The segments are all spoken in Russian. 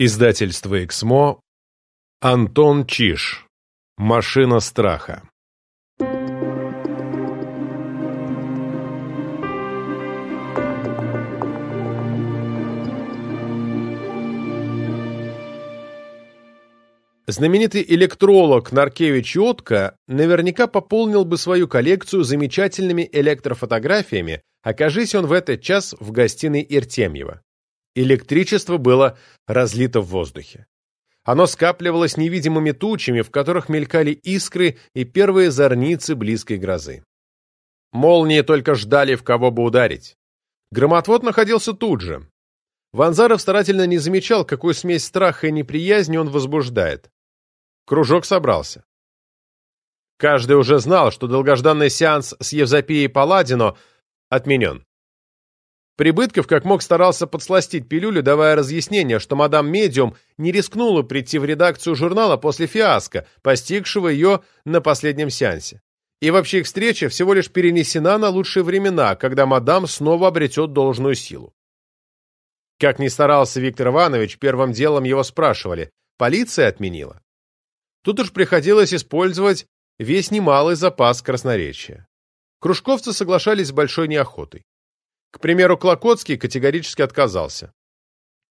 Издательство «Эксмо», Антон Чиш, «Машина страха». Знаменитый электролог Наркевич Йотко наверняка пополнил бы свою коллекцию замечательными электрофотографиями, окажись он в этот час в гостиной Иртемьева. Электричество было разлито в воздухе. Оно скапливалось невидимыми тучами, в которых мелькали искры и первые зорницы близкой грозы. Молнии только ждали, в кого бы ударить. Громотвод находился тут же. Ванзаров старательно не замечал, какую смесь страха и неприязни он возбуждает. Кружок собрался. Каждый уже знал, что долгожданный сеанс с Евзопией Паладино отменен. Прибытков как мог старался подсластить пилюлю, давая разъяснение, что мадам Медиум не рискнула прийти в редакцию журнала после фиаско, постигшего ее на последнем сеансе. И вообще их встреча всего лишь перенесена на лучшие времена, когда мадам снова обретет должную силу. Как ни старался Виктор Иванович, первым делом его спрашивали, полиция отменила? Тут уж приходилось использовать весь немалый запас красноречия. Кружковцы соглашались с большой неохотой. К примеру, Клокотский категорически отказался.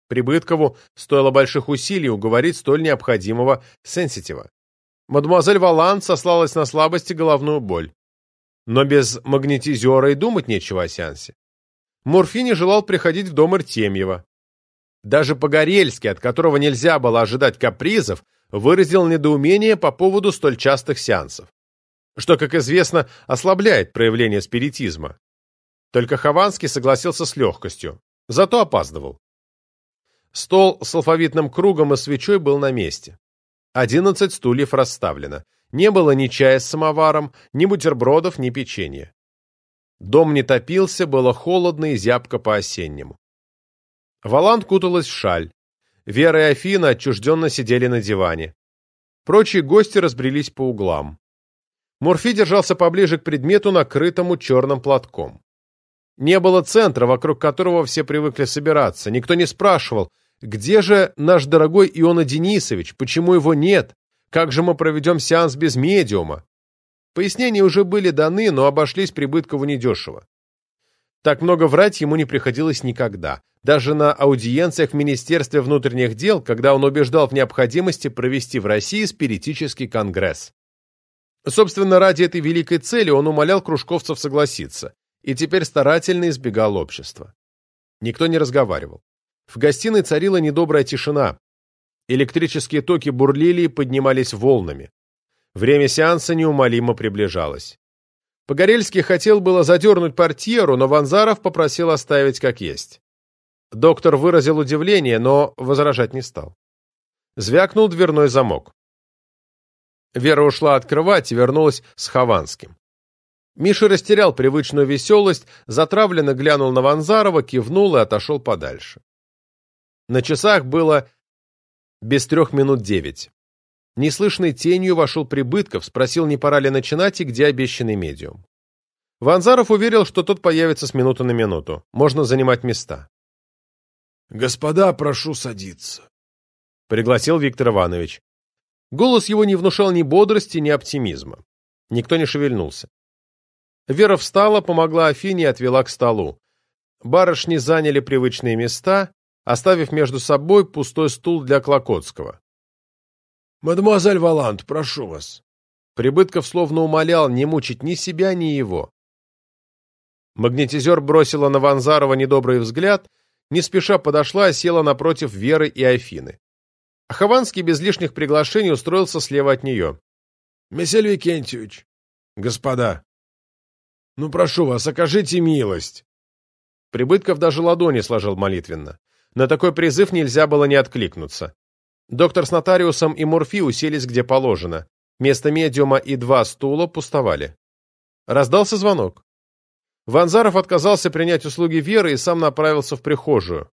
Прибыткову стоило больших усилий уговорить столь необходимого сенситива. Мадемуазель Валан сослалась на слабость и головную боль. Но без магнетизера и думать нечего о сеансе. Мурфини желал приходить в дом Иртемьева. Даже Погорельский, от которого нельзя было ожидать капризов, выразил недоумение по поводу столь частых сеансов, что, как известно, ослабляет проявление спиритизма. Только Хованский согласился с легкостью, зато опаздывал. Стол с алфавитным кругом и свечой был на месте. Одиннадцать стульев расставлено. Не было ни чая с самоваром, ни бутербродов, ни печенья. Дом не топился, было холодно и зябко по-осеннему. Валанд куталась в шаль. Вера и Афина отчужденно сидели на диване. Прочие гости разбрелись по углам. Мурфи держался поближе к предмету, накрытому черным платком. Не было центра, вокруг которого все привыкли собираться. Никто не спрашивал, где же наш дорогой Иона Денисович, почему его нет, как же мы проведем сеанс без медиума. Пояснения уже были даны, но обошлись Прибыткову недешево. Так много врать ему не приходилось никогда. Даже на аудиенциях в Министерстве внутренних дел, когда он убеждал в необходимости провести в России спиритический конгресс. Собственно, ради этой великой цели он умолял кружковцев согласиться и теперь старательно избегал общества. Никто не разговаривал. В гостиной царила недобрая тишина. Электрические токи бурлили и поднимались волнами. Время сеанса неумолимо приближалось. Погорельский хотел было задернуть портьеру, но Ванзаров попросил оставить как есть. Доктор выразил удивление, но возражать не стал. Звякнул дверной замок. Вера ушла открывать и вернулась с Хованским. Миша растерял привычную веселость, затравленно глянул на Ванзарова, кивнул и отошел подальше. На часах было без трех минут девять. Неслышной тенью вошел Прибытков, спросил, не пора ли начинать и где обещанный медиум. Ванзаров уверил, что тот появится с минуты на минуту. Можно занимать места. «Господа, прошу садиться», — пригласил Виктор Иванович. Голос его не внушал ни бодрости, ни оптимизма. Никто не шевельнулся. Вера встала, помогла Афине и отвела к столу. Барышни заняли привычные места, оставив между собой пустой стул для Клокотского. «Мадемуазель Валант, прошу вас». Прибытков словно умолял не мучить ни себя, ни его. Магнетизер бросила на Ванзарова недобрый взгляд, не спеша подошла и села напротив Веры и Афины. А Хованский без лишних приглашений устроился слева от нее. — Месель Викентьевич, господа, ну, прошу вас, окажите милость. Прибытков даже ладони сложил молитвенно. На такой призыв нельзя было не откликнуться. Доктор с нотариусом и Мурфи уселись где положено. Место медиума и два стула пустовали. Раздался звонок. Ванзаров отказался принять услуги Веры и сам направился в прихожую.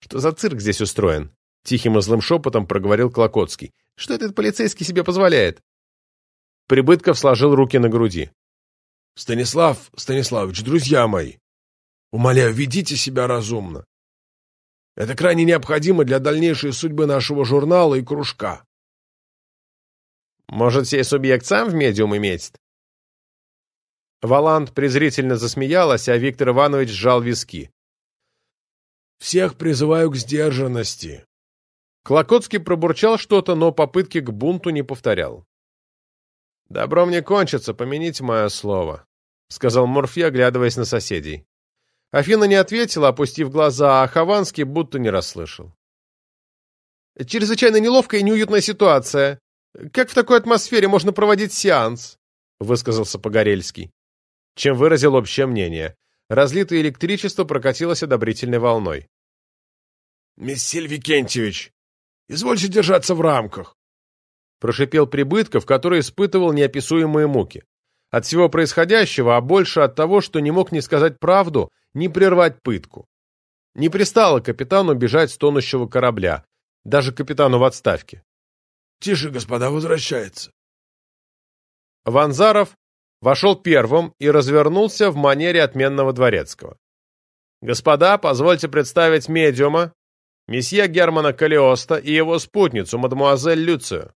«Что за цирк здесь устроен?» Тихим и злым шепотом проговорил Клокотский. «Что этот полицейский себе позволяет?» Прибытков сложил руки на груди. Станислав Станиславович, друзья мои, умоляю, ведите себя разумно. Это крайне необходимо для дальнейшей судьбы нашего журнала и кружка. Может, сей субъект сам в медиум имеет? Валант презрительно засмеялась, а Виктор Иванович сжал виски. «Всех призываю к сдержанности». Клокотский пробурчал что-то, но попытки к бунту не повторял. «Добро мне кончится, помяните мое слово», — сказал Морфи, оглядываясь на соседей. Афина не ответила, опустив глаза, а Хованский будто не расслышал. «Чрезвычайно неловкая и неуютная ситуация. Как в такой атмосфере можно проводить сеанс?» — высказался Погорельский. Чем выразил общее мнение. Разлитое электричество прокатилось одобрительной волной. «Мессиль Викентьевич, извольте держаться в рамках», прошипел Прибытков, который испытывал неописуемые муки. От всего происходящего, а больше от того, что не мог ни сказать правду, ни прервать пытку. Не пристало капитану бежать с тонущего корабля, даже капитану в отставке. «Тише, господа, возвращается». Ванзаров вошел первым и развернулся в манере отменного дворецкого. «Господа, позвольте представить медиума, месье Германа Калиоста и его спутницу, мадемуазель Люцию.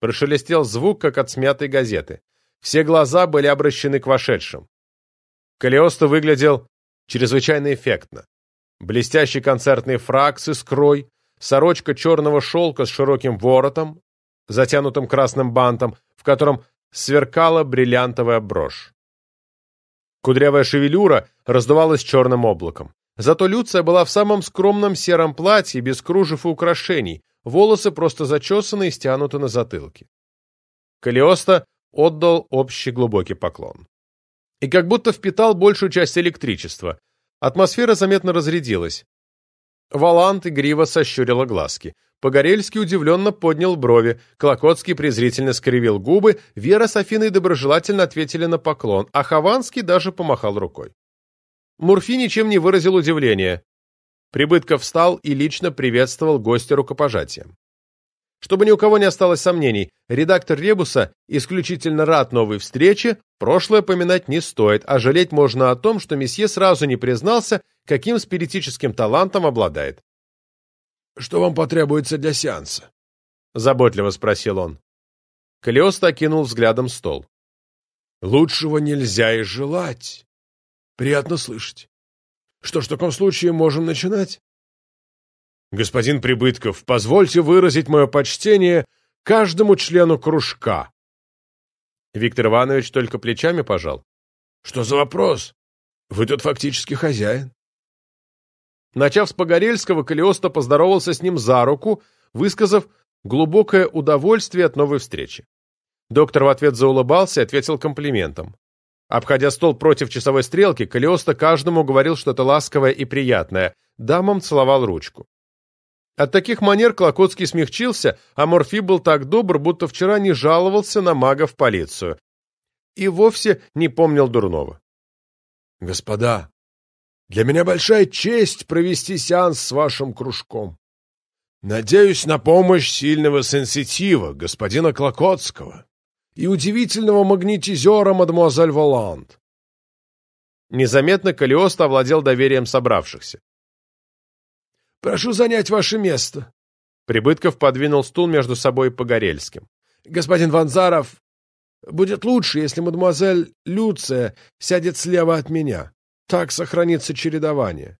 Прошелестел звук, как от смятой газеты. Все глаза были обращены к вошедшим. Калиоста выглядел чрезвычайно эффектно. Блестящий концертный фраг с искрой, сорочка черного шелка с широким воротом, затянутым красным бантом, в котором сверкала бриллиантовая брошь. Кудрявая шевелюра раздувалась черным облаком. Зато Люция была в самом скромном сером платье, без кружев и украшений, волосы просто зачесаны и стянуты на затылке. Калиоста отдал общий глубокий поклон. И как будто впитал большую часть электричества. Атмосфера заметно разрядилась. Валант игриво сощурила глазки. Погорельский удивленно поднял брови, Клокотский презрительно скривил губы, Вера с Афиной доброжелательно ответили на поклон, а Хованский даже помахал рукой. Мурфи ничем не выразил удивления. Прибытков встал и лично приветствовал гостя рукопожатием. Чтобы ни у кого не осталось сомнений, редактор Ребуса исключительно рад новой встрече, прошлое поминать не стоит, а жалеть можно о том, что месье сразу не признался, каким спиритическим талантом обладает. «Что вам потребуется для сеанса?» — заботливо спросил он. Калиоста окинул взглядом стол. «Лучшего нельзя и желать. Приятно слышать. Что ж, в таком случае можем начинать? Господин Прибытков, позвольте выразить мое почтение каждому члену кружка. Виктор Иванович только плечами пожал. Что за вопрос? Вы тут фактически хозяин. Начав с Погорельского, Калиоста поздоровался с ним за руку, высказав глубокое удовольствие от новой встречи. Доктор в ответ заулыбался и ответил комплиментом. Обходя стол против часовой стрелки, Калиоста каждому говорил что-то ласковое и приятное, дамам целовал ручку. От таких манер Клокотский смягчился, а Морфи был так добр, будто вчера не жаловался на мага в полицию. И вовсе не помнил дурного. «Господа, для меня большая честь провести сеанс с вашим кружком. Надеюсь на помощь сильного сенситива, господина Клокотского и удивительного магнетизера мадемуазель Воланд. Незаметно Калиост овладел доверием собравшихся. «Прошу занять ваше место». Прибытков подвинул стул между собой и Погорельским. «Господин Ванзаров, будет лучше, если мадемуазель Люция сядет слева от меня. Так сохранится чередование».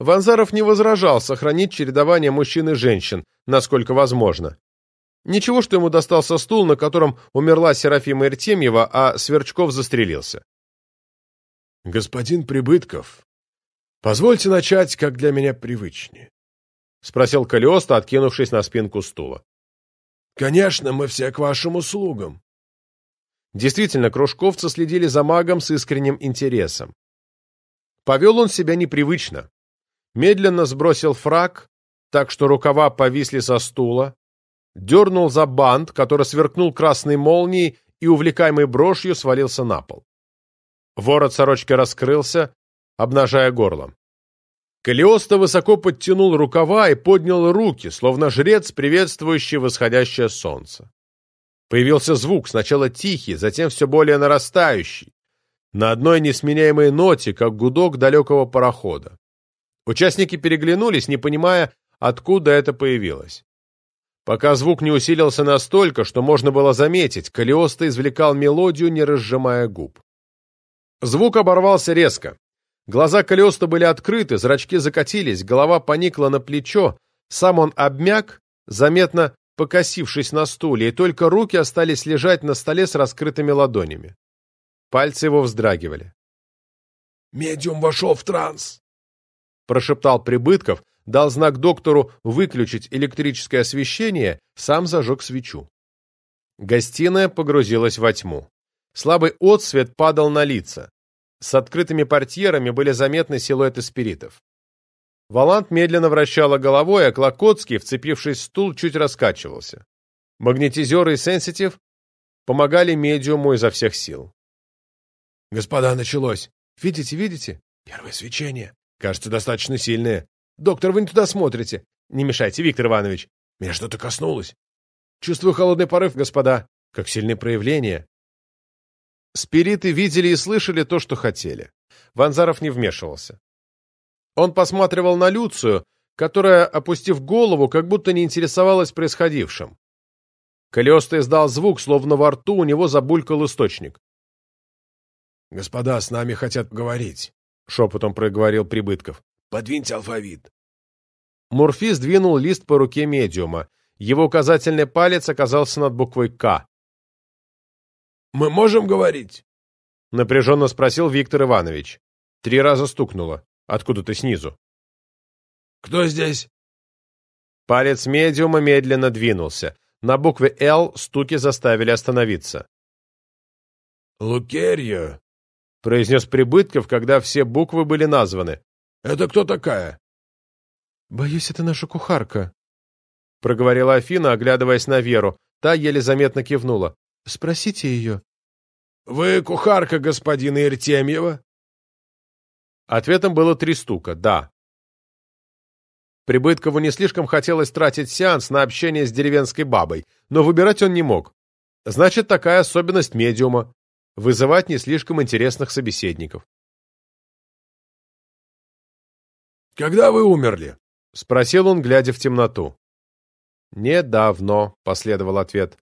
Ванзаров не возражал сохранить чередование мужчин и женщин, насколько возможно. Ничего, что ему достался стул, на котором умерла Серафима Иртемьева, а Сверчков застрелился. «Господин Прибытков, позвольте начать, как для меня привычнее», — спросил Калиоста, откинувшись на спинку стула. «Конечно, мы все к вашим услугам». Действительно, кружковцы следили за магом с искренним интересом. Повел он себя непривычно. Медленно сбросил фраг, так что рукава повисли со стула, дернул за бант, который сверкнул красной молнией и, увлекаемый брошью, свалился на пол. Ворот сорочки раскрылся, обнажая горло. Калиоста высоко подтянул рукава и поднял руки, словно жрец, приветствующий восходящее солнце. Появился звук, сначала тихий, затем все более нарастающий, на одной несменяемой ноте, как гудок далекого парохода. Участники переглянулись, не понимая, откуда это появилось. Пока звук не усилился настолько, что можно было заметить, Калиоста извлекал мелодию, не разжимая губ. Звук оборвался резко. Глаза Калиоста были открыты, зрачки закатились, голова поникла на плечо, сам он обмяк, заметно покосившись на стуле, и только руки остались лежать на столе с раскрытыми ладонями. Пальцы его вздрагивали. «Медиум вошел в транс!» Прошептал Прибытков, дал знак доктору выключить электрическое освещение, сам зажег свечу. Гостиная погрузилась во тьму. Слабый отсвет падал на лица. С открытыми портьерами были заметны силуэты спиритов. Валант медленно вращала головой, а Клокотский, вцепившись в стул, чуть раскачивался. Магнетизеры и сенситив помогали медиуму изо всех сил. «Господа, началось! Видите, видите? Первое свечение. Кажется, достаточно сильное. Доктор, вы не туда смотрите. Не мешайте, Виктор Иванович. Меня что-то коснулось. Чувствую холодный порыв, господа. Как сильные проявления. Спириты видели и слышали то, что хотели. Ванзаров не вмешивался. Он посматривал на Люцию, которая, опустив голову, как будто не интересовалась происходившим. Колеста издал звук, словно во рту у него забулькал источник. «Господа, с нами хотят поговорить», — шепотом проговорил Прибытков. «Подвиньте алфавит». Мурфи сдвинул лист по руке медиума. Его указательный палец оказался над буквой «К». «Мы можем говорить?» — напряженно спросил Виктор Иванович. Три раза стукнуло. Откуда-то снизу. «Кто здесь?» Палец медиума медленно двинулся. На букве «Л» стуки заставили остановиться. «Лукерья», — произнес Прибытков, когда все буквы были названы. «Это кто такая?» «Боюсь, это наша кухарка», — проговорила Афина, оглядываясь на Веру. Та еле заметно кивнула. «Спросите ее». «Вы кухарка господина Иртемьева?» Ответом было три стука «да». Прибыткову не слишком хотелось тратить сеанс на общение с деревенской бабой, но выбирать он не мог. Значит, такая особенность медиума — вызывать не слишком интересных собеседников. «Когда вы умерли?» — спросил он, глядя в темноту. «Недавно», — последовал ответ.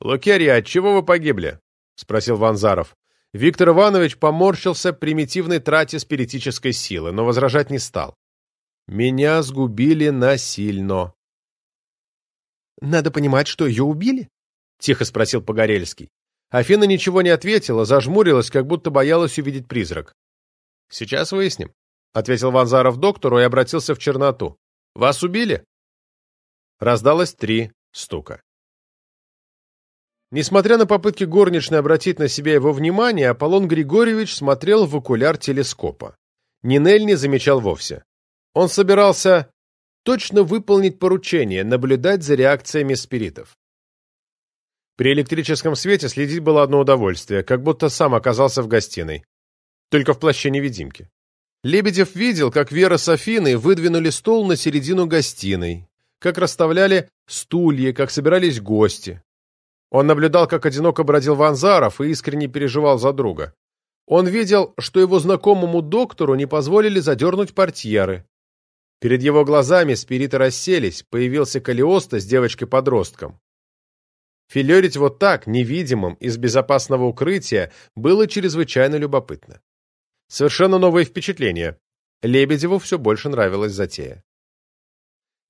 «Лукерья, от чего вы погибли?» — спросил Ванзаров. Виктор Иванович поморщился примитивной трате спиритической силы, но возражать не стал. «Меня сгубили насильно». «Надо понимать, что ее убили?» — тихо спросил Погорельский. Афина ничего не ответила, зажмурилась, как будто боялась увидеть призрак. «Сейчас выясним», — ответил Ванзаров доктору и обратился в черноту. «Вас убили?» Раздалось три стука. Несмотря на попытки горничной обратить на себя его внимание, Аполлон Григорьевич смотрел в окуляр телескопа. Нинель не замечал вовсе. Он собирался точно выполнить поручение, наблюдать за реакциями спиритов. При электрическом свете следить было одно удовольствие, как будто сам оказался в гостиной. Только в плаще невидимки. Лебедев видел, как Вера с Афиной выдвинули стол на середину гостиной, как расставляли стулья, как собирались гости. Он наблюдал, как одиноко бродил Ванзаров и искренне переживал за друга. Он видел, что его знакомому доктору не позволили задернуть портьеры. Перед его глазами спириты расселись, появился Калиоста с девочкой-подростком. Филерить вот так, невидимым, из безопасного укрытия, было чрезвычайно любопытно. Совершенно новое впечатление. Лебедеву все больше нравилась затея.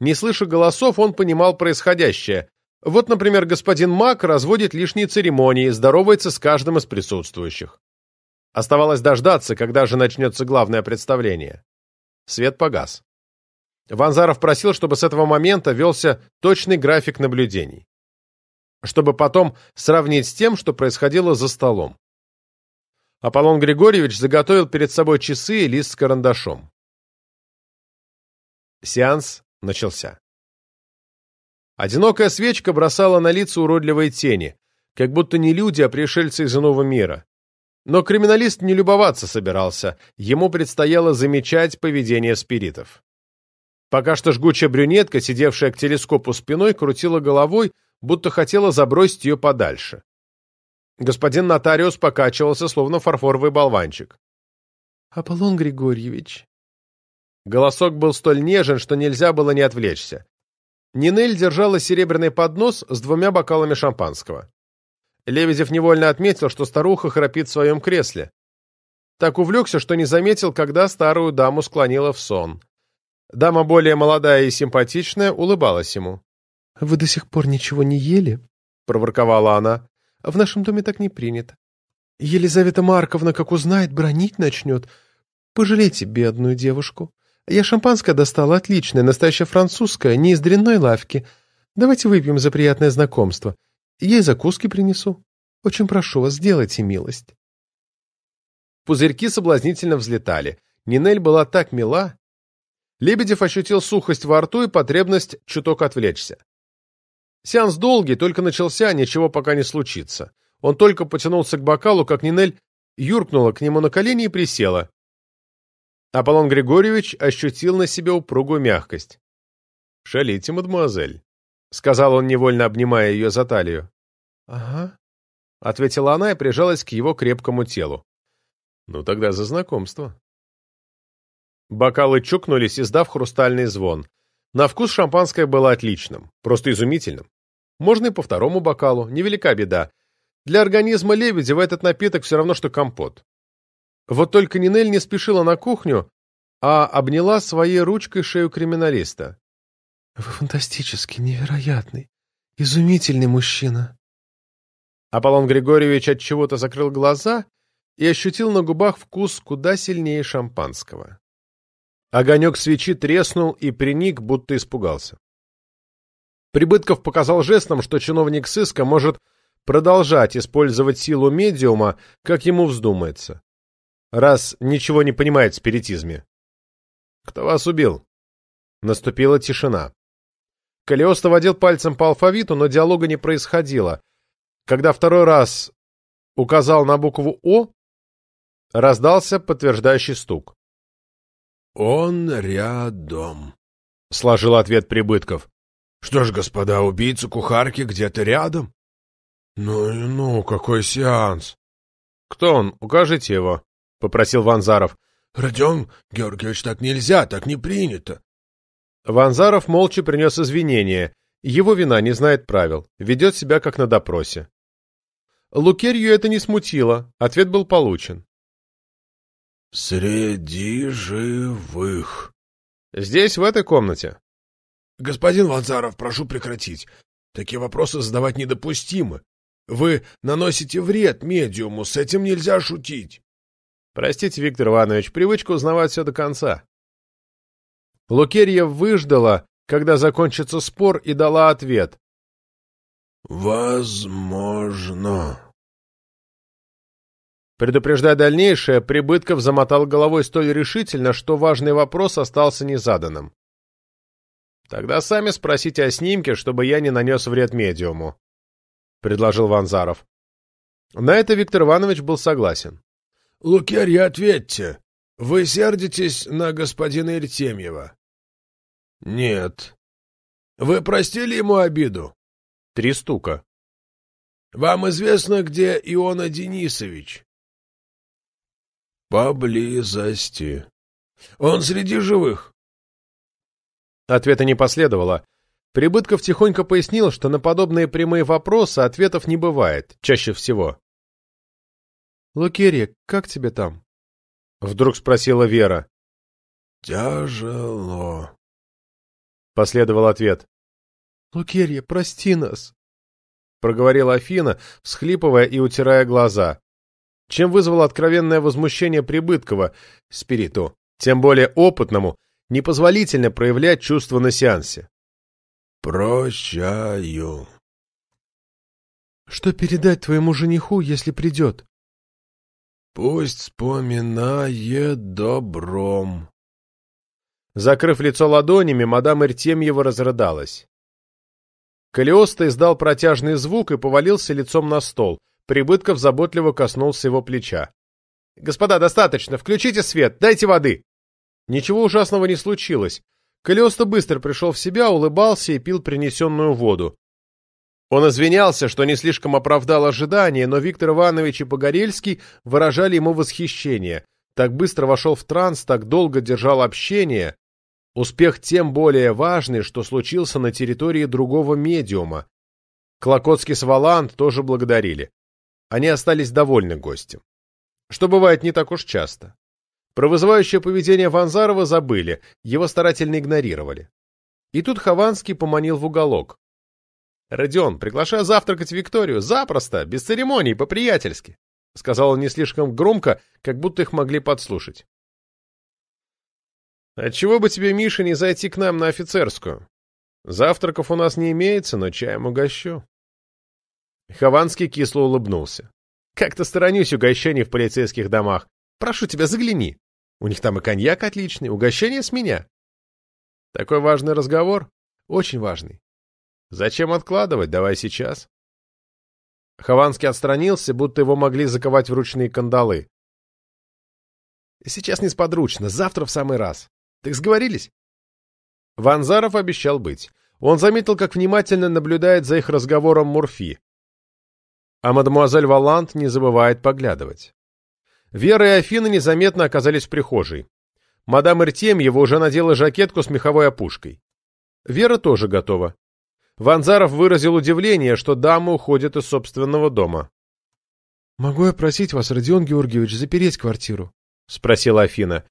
Не слыша голосов, он понимал происходящее, вот, например, господин Мак разводит лишние церемонии, здоровается с каждым из присутствующих. Оставалось дождаться, когда же начнется главное представление. Свет погас. Ванзаров просил, чтобы с этого момента велся точный график наблюдений. Чтобы потом сравнить с тем, что происходило за столом. Аполлон Григорьевич заготовил перед собой часы и лист с карандашом. Сеанс начался. Одинокая свечка бросала на лица уродливые тени, как будто не люди, а пришельцы из иного мира. Но криминалист не любоваться собирался, ему предстояло замечать поведение спиритов. Пока что жгучая брюнетка, сидевшая к телескопу спиной, крутила головой, будто хотела забросить ее подальше. Господин нотариус покачивался, словно фарфоровый болванчик. — Аполлон Григорьевич, Голосок был столь нежен, что нельзя было не отвлечься. Нинель держала серебряный поднос с двумя бокалами шампанского. Лебедев невольно отметил, что старуха храпит в своем кресле. Так увлекся, что не заметил, когда старую даму склонила в сон. Дама более молодая и симпатичная улыбалась ему. — Вы до сих пор ничего не ели? — проворковала она. — В нашем доме так не принято. Елизавета Марковна, как узнает, бронить начнет. Пожалейте бедную девушку. Я шампанское достала отличное, настоящее французское, не из дрянной лавки. Давайте выпьем за приятное знакомство. Я и закуски принесу. Очень прошу вас, сделайте милость. Пузырьки соблазнительно взлетали. Нинель была так мила. Лебедев ощутил сухость во рту и потребность чуток отвлечься. Сеанс долгий, только начался, ничего пока не случится. Он только потянулся к бокалу, как Нинель юркнула к нему на колени и присела. Аполлон Григорьевич ощутил на себе упругую мягкость. «Шалите, мадемуазель», — сказал он, невольно обнимая ее за талию. «Ага», — ответила она и прижалась к его крепкому телу. «Ну тогда за знакомство». Бокалы чукнулись, издав хрустальный звон. На вкус шампанское было отличным, просто изумительным. Можно и по второму бокалу, невелика беда. Для организма Лебедева этот напиток все равно, что компот. Вот только Нинель не спешила на кухню, а обняла своей ручкой шею криминалиста. — Вы фантастический, невероятный, изумительный мужчина. Аполлон Григорьевич от чего то закрыл глаза и ощутил на губах вкус куда сильнее шампанского. Огонек свечи треснул и приник, будто испугался. Прибытков показал жестом, что чиновник сыска может продолжать использовать силу медиума, как ему вздумается раз ничего не понимает в спиритизме. «Кто вас убил?» Наступила тишина. Калиоста водил пальцем по алфавиту, но диалога не происходило. Когда второй раз указал на букву «О», раздался подтверждающий стук. «Он рядом», — сложил ответ Прибытков. «Что ж, господа, убийца кухарки где-то рядом?» «Ну и ну, какой сеанс!» «Кто он? Укажите его», — попросил Ванзаров. — Родион Георгиевич, так нельзя, так не принято. Ванзаров молча принес извинения. Его вина не знает правил, ведет себя как на допросе. Лукерью это не смутило, ответ был получен. — Среди живых. — Здесь, в этой комнате. — Господин Ванзаров, прошу прекратить. Такие вопросы задавать недопустимы. Вы наносите вред медиуму, с этим нельзя шутить. Простите, Виктор Иванович, привычка узнавать все до конца. Лукерья выждала, когда закончится спор, и дала ответ. «Возможно». Предупреждая дальнейшее, Прибытков замотал головой столь решительно, что важный вопрос остался незаданным. «Тогда сами спросите о снимке, чтобы я не нанес вред медиуму», — предложил Ванзаров. На это Виктор Иванович был согласен. — Лукерья, ответьте. Вы сердитесь на господина Иртемьева? — Нет. — Вы простили ему обиду? — Три стука. — Вам известно, где Иона Денисович? — Поблизости. — Он среди живых? Ответа не последовало. Прибытков тихонько пояснил, что на подобные прямые вопросы ответов не бывает, чаще всего. «Лукерья, как тебе там?» — вдруг спросила Вера. «Тяжело», — последовал ответ. «Лукерья, прости нас», — проговорила Афина, всхлипывая и утирая глаза, чем вызвало откровенное возмущение Прибыткова, спириту, тем более опытному, непозволительно проявлять чувства на сеансе. «Прощаю». «Что передать твоему жениху, если придет?» Пусть вспоминает добром. Закрыв лицо ладонями, мадам Иртемьева разрыдалась. Калиоста издал протяжный звук и повалился лицом на стол. Прибытков заботливо коснулся его плеча. — Господа, достаточно! Включите свет! Дайте воды! Ничего ужасного не случилось. Калиоста быстро пришел в себя, улыбался и пил принесенную воду. Он извинялся, что не слишком оправдал ожидания, но Виктор Иванович и Погорельский выражали ему восхищение. так быстро вошел в транс, так долго держал общение, успех тем более важный, что случился на территории другого медиума. Клокотский с Валант тоже благодарили. Они остались довольны гостем. Что бывает не так уж часто. Про вызывающее поведение Ванзарова забыли, его старательно игнорировали. И тут Хованский поманил в уголок. «Родион, приглашаю завтракать Викторию. Запросто, без церемоний, по-приятельски», — сказал он не слишком громко, как будто их могли подслушать. «Отчего бы тебе, Миша, не зайти к нам на офицерскую? Завтраков у нас не имеется, но чаем угощу». Хованский кисло улыбнулся. «Как-то сторонюсь угощений в полицейских домах. Прошу тебя, загляни. У них там и коньяк отличный, угощение с меня». «Такой важный разговор?» «Очень важный. Зачем откладывать? Давай сейчас. Хованский отстранился, будто его могли заковать в ручные кандалы. Сейчас несподручно, завтра в самый раз. Так сговорились? Ванзаров обещал быть. Он заметил, как внимательно наблюдает за их разговором Мурфи. А мадемуазель Валант не забывает поглядывать. Вера и Афина незаметно оказались в прихожей. Мадам Иртемьева уже надела жакетку с меховой опушкой. Вера тоже готова. Ванзаров выразил удивление, что дамы уходят из собственного дома. — Могу я просить вас, Родион Георгиевич, запереть квартиру? — спросила Афина.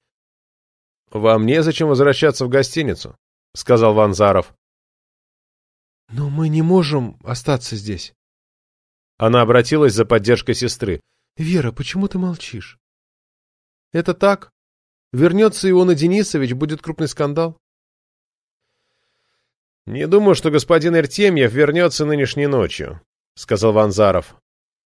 — Вам незачем возвращаться в гостиницу, — сказал Ванзаров. — Но мы не можем остаться здесь. Она обратилась за поддержкой сестры. — Вера, почему ты молчишь? — Это так. Вернется Иона Денисович, будет крупный скандал. «Не думаю, что господин Иртемьев вернется нынешней ночью», — сказал Ванзаров.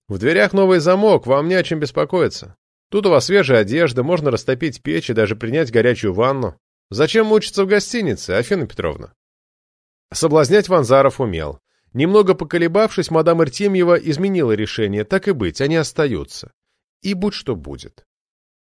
«В дверях новый замок, вам не о чем беспокоиться. Тут у вас свежая одежда, можно растопить печь и даже принять горячую ванну. Зачем мучиться в гостинице, Афина Петровна?» Соблазнять Ванзаров умел. Немного поколебавшись, мадам Иртемьева изменила решение, так и быть, они остаются. И будь что будет.